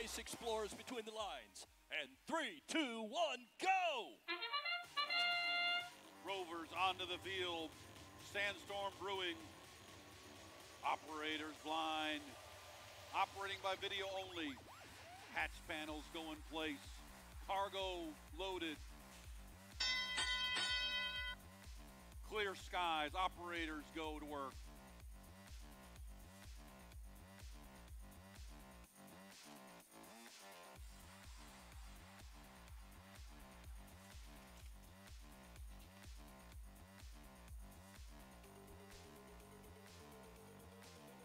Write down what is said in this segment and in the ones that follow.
Space Explorers Between the Lines. And three, two, one, go! Rovers onto the field. Sandstorm Brewing. Operators blind. Operating by video only. Hatch panels go in place. Cargo loaded. Clear skies. Operators go to work.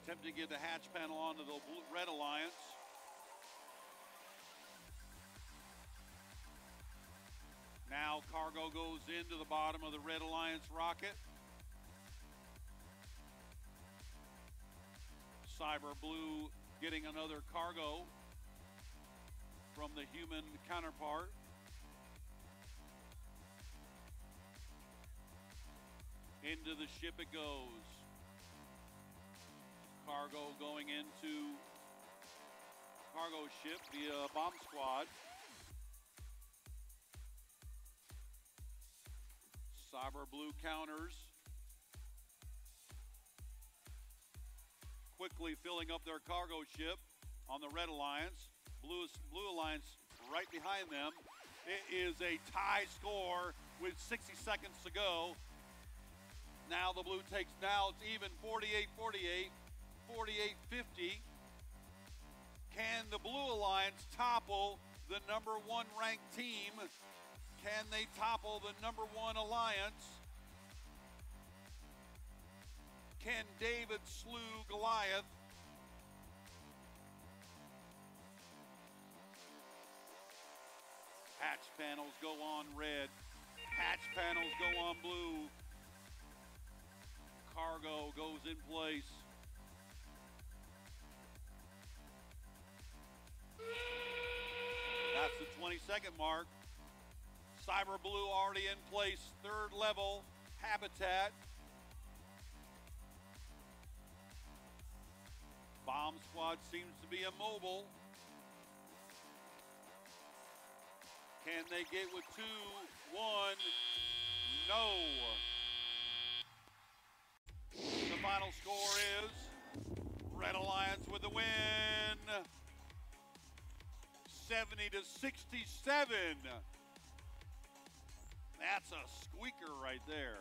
Attempting to get the hatch panel onto the Red Alliance. Now cargo goes into the bottom of the Red Alliance rocket. Cyber Blue getting another cargo from the human counterpart. Into the ship it goes. Cargo going into cargo ship via bomb squad. Cyber Blue counters. Quickly filling up their cargo ship on the Red Alliance. Blue, Blue Alliance right behind them. It is a tie score with 60 seconds to go. Now the blue takes, now it's even 48 48, 48 50. Can the Blue Alliance topple the number one ranked team? Can they topple the number one alliance? Can David slew Goliath? Hatch panels go on red. Hatch panels go on blue. Cargo goes in place. That's the 20 second mark. Cyber Blue already in place, third level habitat. Bomb squad seems to be immobile. Can they get with two, one? No. The final score is Red Alliance with the win. 70 to 67. That's a squeaker right there.